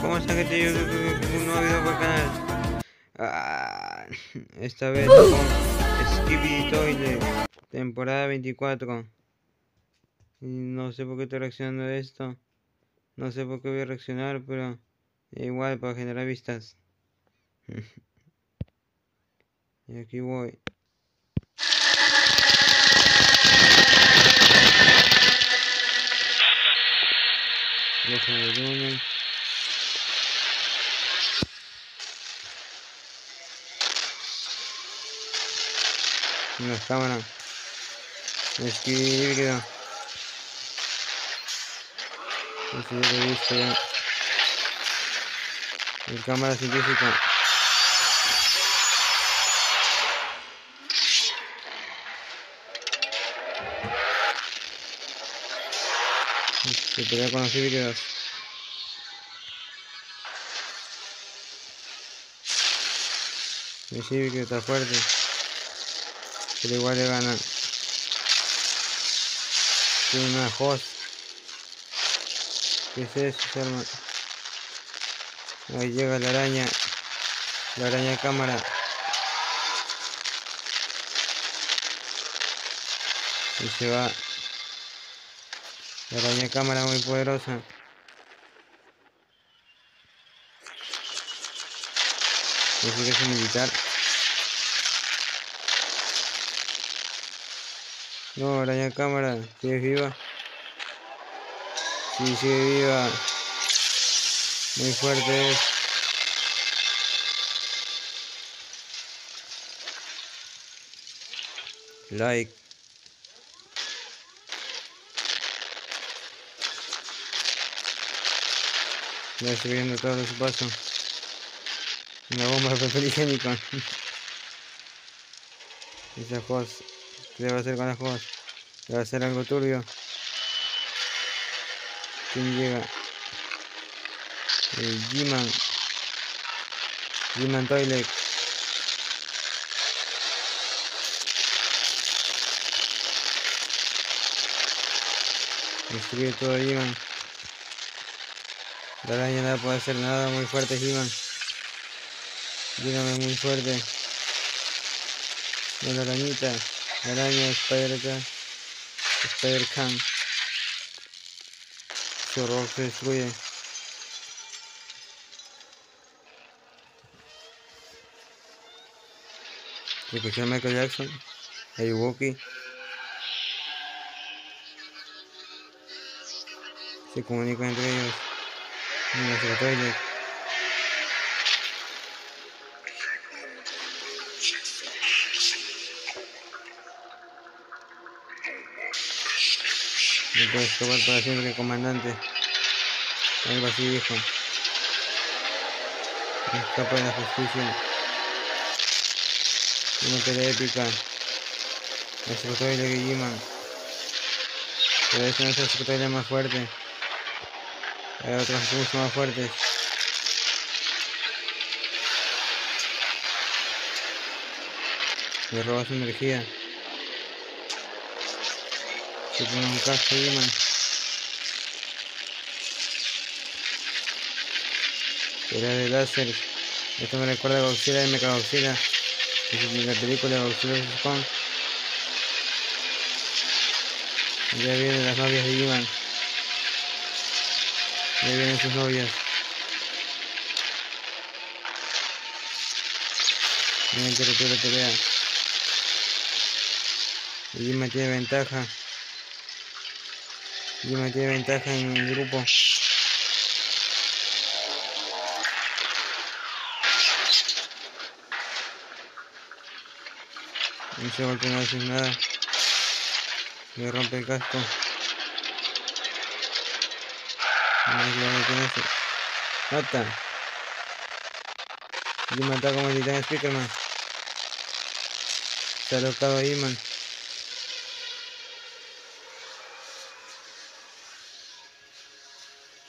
¿Cómo está que te yo un nuevo video por el canal? Ah, esta vez con Skippy Toilet, temporada 24. Y no sé por qué estoy reaccionando a esto. No sé por qué voy a reaccionar, pero igual para generar vistas. y aquí voy. Déjame el volumen. Una cámara. Escribir quedó. Eso ya lo he visto ya. El cámara científica. Se pelea con los híbridos. El híbrido está fuerte. Pero igual le gana. Tiene una host. ¿Qué es eso, hermano? Ahí llega la araña. La araña cámara. Y se va. La araña cámara muy poderosa. Así que es militar. No, araña cámara, sigue viva. Sí, sigue viva. Muy fuerte es. Like. Ya estoy viendo todo su paso. Una bomba de papel higiénico. Esa host. ¿Qué va a hacer con la host? ¿Le va a hacer algo turbio? ¿Quién llega? El G-Man. G-Man Toilet. Destruye todo G-Man. La araña no puede hacer nada muy fuerte, He-Man. Dígame muy fuerte. La arañita. Araña Spider-Can. Spider-Can. Su rock se destruye. A Michael Jackson. A Yuwoki. Se comunican entre ellos. En nuestro toilet. Puedo escapar para siempre, comandante. Algo así dijo. Escapa de la justicia. Una pelea épica. El secretario de Guilliman. Pero ese no es el secretario más fuerte. Hay otros mucho más fuertes. Le roba su energía. Se pone un casco ahí, man. Pelea de láser. Esto me recuerda a Godzilla y Mechagodzilla. Es la película de Godzilla vs. Kong. Ya vienen las novias de Ivan. Ya vienen sus novias. Miren que la pelea. Y tiene ventaja. Dima tiene ventaja en el grupo. Ese golpe no hace nada. Me rompe el casco. No es lo que eso. Mata. Y mata como el titán Speakerman. Alocado ahí, man.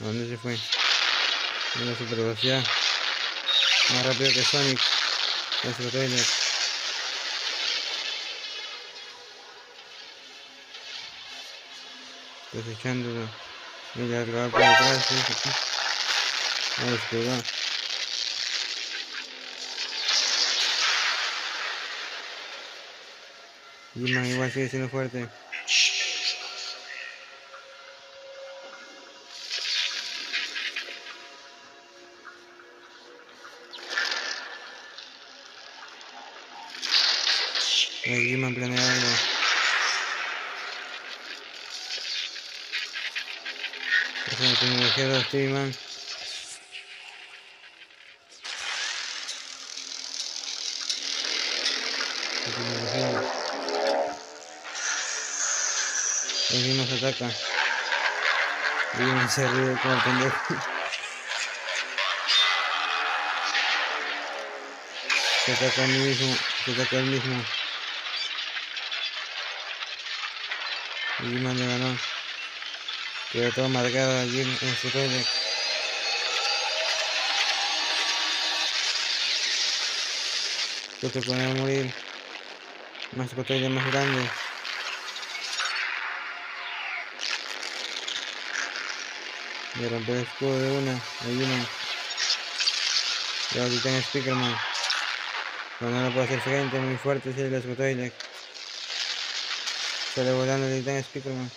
¿A dónde se fue? Una super velocidad. Más rápido que Sonic. Nuestro trailer. Desechándolo. Y la por detrás. ¿sí? A despegar. Gman igual sigue siendo fuerte. El Gman planea algo. Es una tecnología de Steveman. El mismo se ataca. Y uno se ríe como pendejo. Se ataca a mí mismo. Se ataca él mismo. Gman le ganó. Quedó todo marcado allí en su toilet. Esto te pone a morir. Más toilet más grande. Le rompe el escudo de una, hay una. Y ahorita en Speakerman. Pero no lo puede hacer frente, muy fuerte es el escotoide. Sale volando el Titan Speakerman.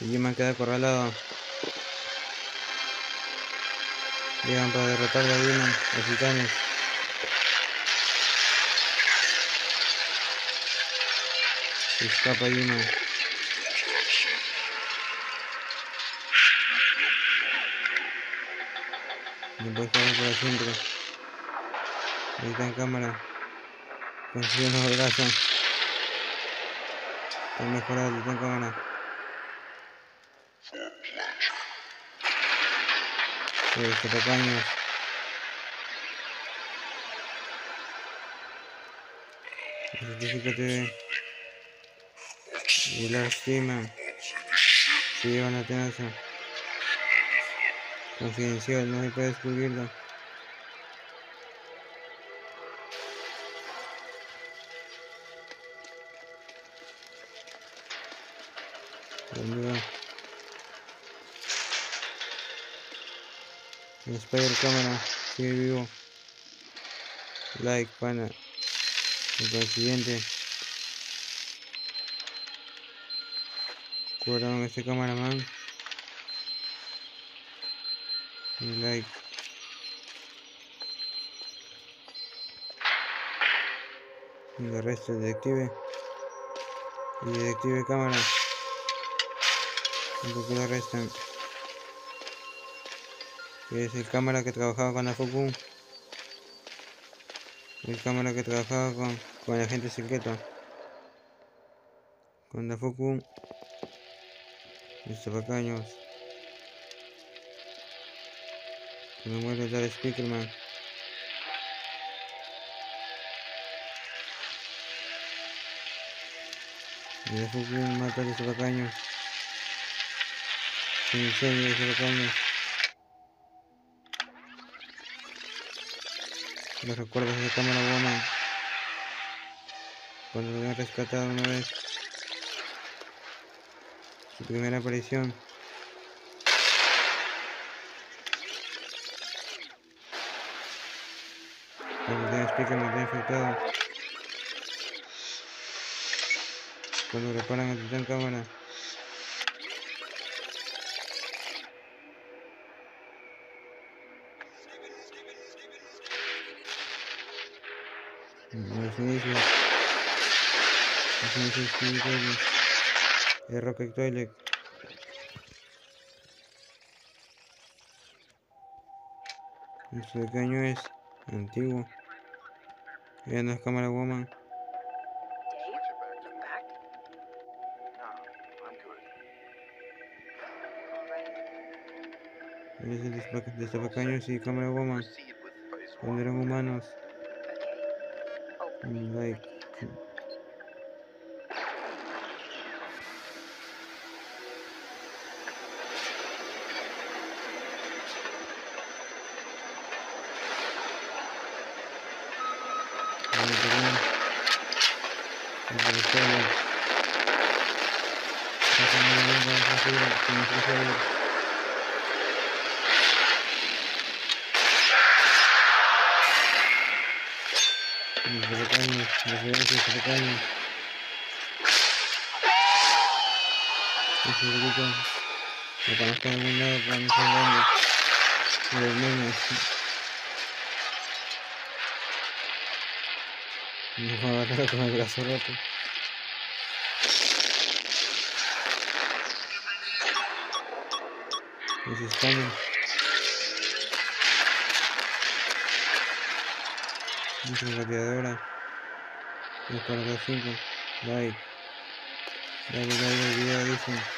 Y G-Man queda acorralado. Llegan para derrotar a G-Man, los titanes. Escapa G-Man. No puede estar para siempre. Ahí está en cámara. Consigue unos brazos. Está mejorado, está en cámara. Este tacaños. Certifica TV. Y la estima. Se llevan a tenaza. Confidencial, no se puede descubrirlo. Spider cámara sigue vivo. Like, pana. El presidente. Curaron este cameraman. Y like. Y el resto el detective. Y detective cámara. Un poco lo restan. Que es el cámara que trabajaba con la Focus. El cámara que trabajaba con, con el agente secreto. Con la Focus. Estos bacaños. Que no muere dar Speakerman. Y la Focus mata a estos bacaños. Se incendia estos bacaños. Los recuerdos de cámara buena cuando lo habían rescatado una vez su primera aparición cuando te explican que está infectado cuando reparan el titán cámara. Los inicios los inicios de de Rocket Toilet. Este caño es antiguo ya no es cámara woman destapacaños y cámara woman cuando eran humanos. Mm, like Ahí, perdón. pistola. Pasa muy bien con esa fibra, con esa fibra. Los cercanos, los vehículos cercanos. Y se. Me conozco en algún lado, pero no. Y los niños. No va a agarrar con el brazo roto. Microcateadora. 245. Like. Dale like al video, dicen.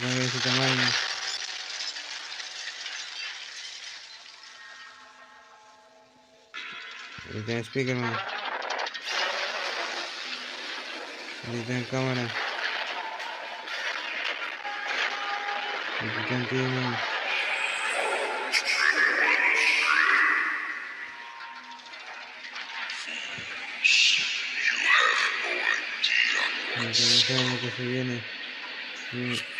con ese tamaño. Ahorita en speakerman. Ahorita en cámara. Ahorita en timeman. Ahorita no lo que se viene. Mm.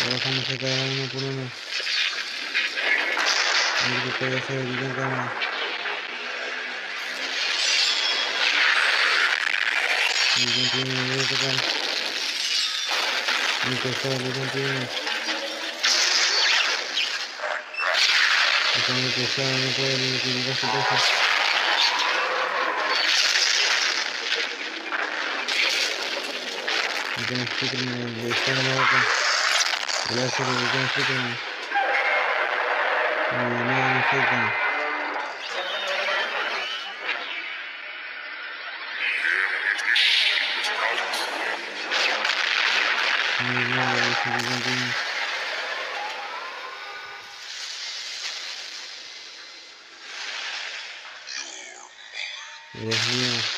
a cada uno por uno. A ver qué puede hacer el en. El tiene, voy a tocar. Tiene. Está muy pesado, no puede ni su peso. They send him over. The rest Hola, se lo digo en su canal. No, no, no, no, no. Dios mío.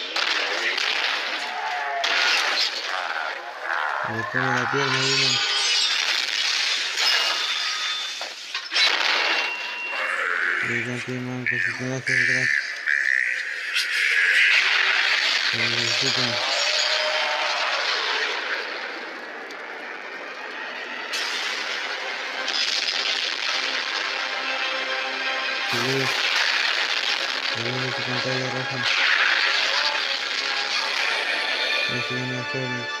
Le come la pierna, Tillman posicionado hacia atrás. Se necesitan. Subir. Subir tu pantalla roja. A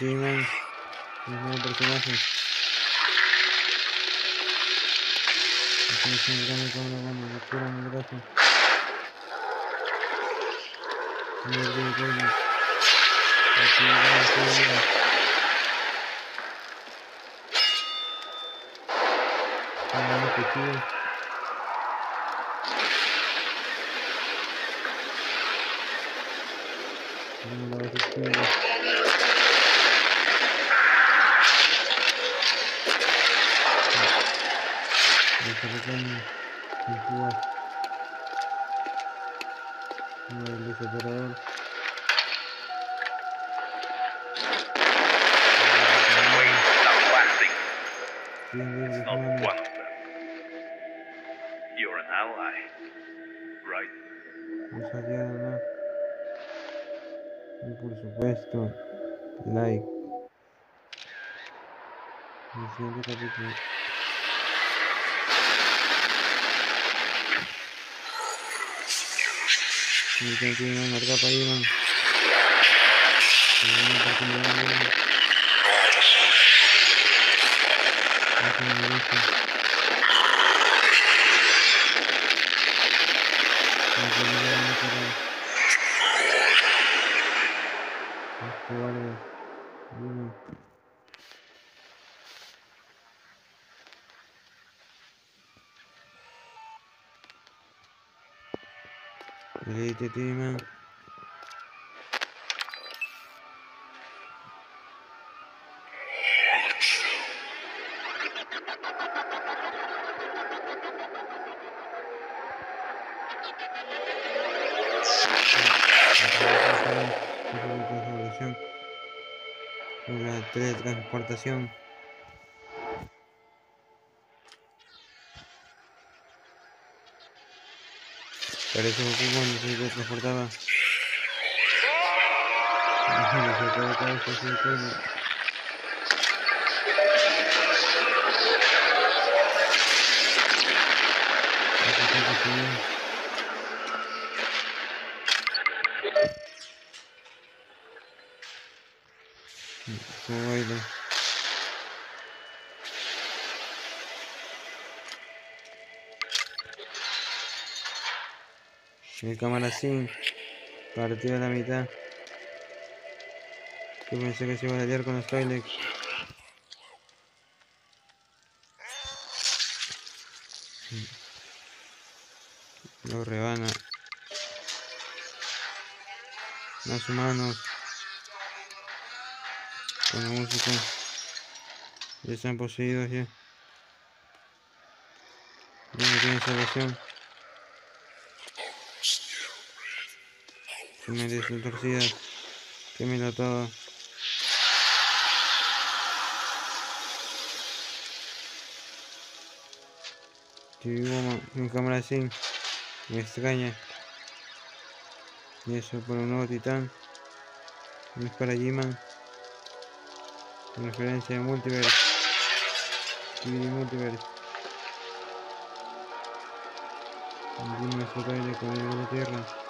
El Elite Teamman, el nuevo personaje. Estamos entrando con la mano, la cura en el brazo. Y el de cuello. Aquí va la cura. Con el objetivo. Vamos a la izquierda. Desarrollando sin jugar. No, el desoperador. That last thing, Bien, bien, not bien. one of them. You're an ally, right? Un aliado, ¿no? Y por supuesto, like. El siguiente capítulo. Y tengo que ir a marcar para ir, man. Una oportunidad, Elite Team. La teletransportación. Parece Goku cuando se teletransportaba. Le sacó la cabeza así del cuello. Así fue que subió. ¿Cómo baila? El cámara sin partido a la mitad. Yo pensé que se iba a liar con los Skylex. Lo rebana. Más humanos. Con la música. Ya están poseídos ya. Ya no tienen salvación. Mente está torcida. Quémelo todo. TV Woman, mi cámara así, me extraña. Y eso por un nuevo titán. No es para G-Man. Referencia de Multiverse. TV Multiverse. Trailer con el de la Tierra.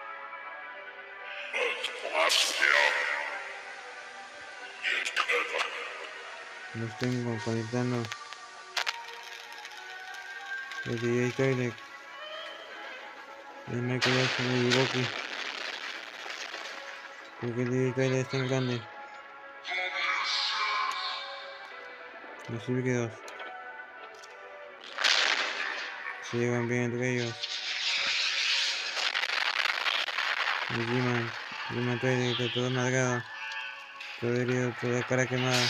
Los tengo conectando. El DJ Toilet. El Michael Jackson y Boki. Porque el DJ Toilet es tan grande. Los líquidos. Se llevan bien entre ellos. El G-Man. G-Man Toilet está todo amargado. Todo herido, toda cara quemada.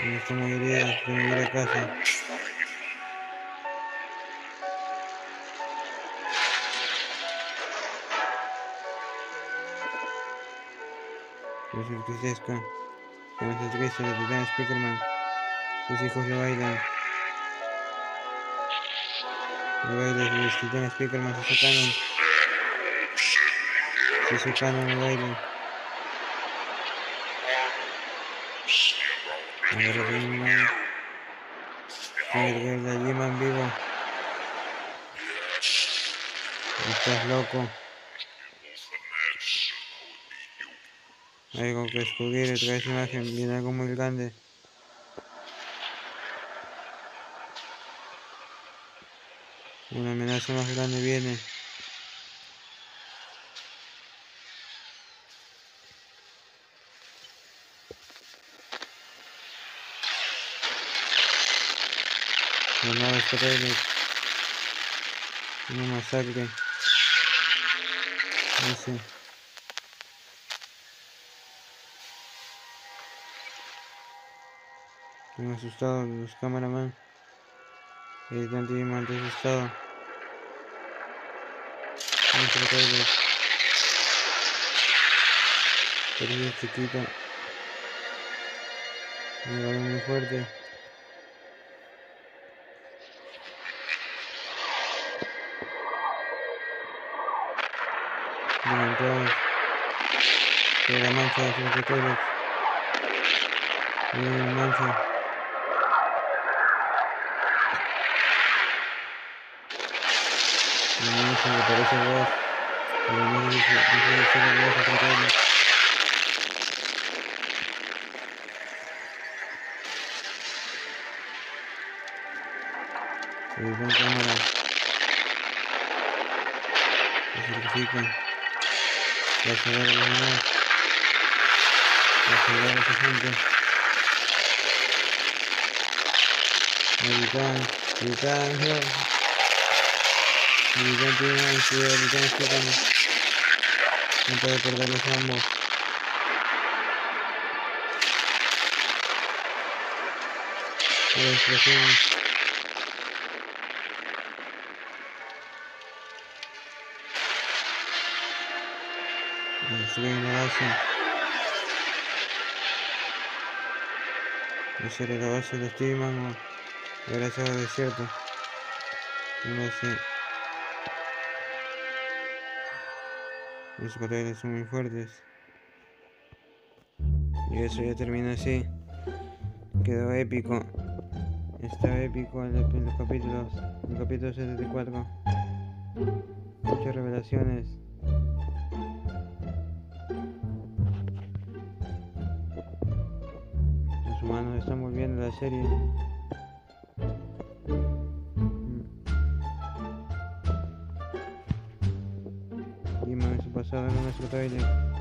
En esta mayoría tengo que ir a casa. Yo soy Cristesca. Con esta triste de Titán Speakerman. Sus hijos le bailan. Le bailan los Titán Speakerman se sacaron. Se sacaron el baile. Tengo que la G-Man vivo. Estás loco. Algo que descubrir otra vez imagen, viene algo muy grande. Una amenaza más grande viene. Nave extraterrestre. Una masacre. Dice. Estoy asustado, los cameraman. El tanto y más asustado. Nuestro trailer. Perdido chiquito. Me muy fuerte. Levantados. De la mancha de toilets. Miren la mancha. La mancha me parece voz. Pero no puede ser la cámara. Certifican. Para salvar a los demás. Para salvar a esa gente. Militán, Militán, no. Militán tiene ansiedad, Militán está como... No puede perder los ambos. Las explosiones. Los seres caballos los timan o desgraciados del desierto. No sé. Los contactos son muy fuertes. Y eso ya termina así. Quedó épico. Está épico en los capítulos. El capítulo 74. Muchas revelaciones. Mano, estamos viendo la serie. Mm. Y mano, se pasaron a nuestro trailer.